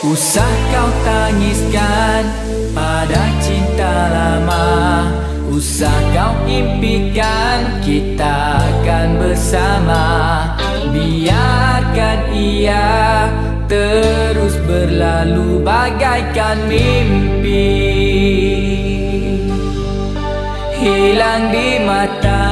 Usah kau tangiskan pada cinta lama Usah kau impikan kita akan bersama Biarkan ia terus berlalu bagaikan mimpi Hilang di mata.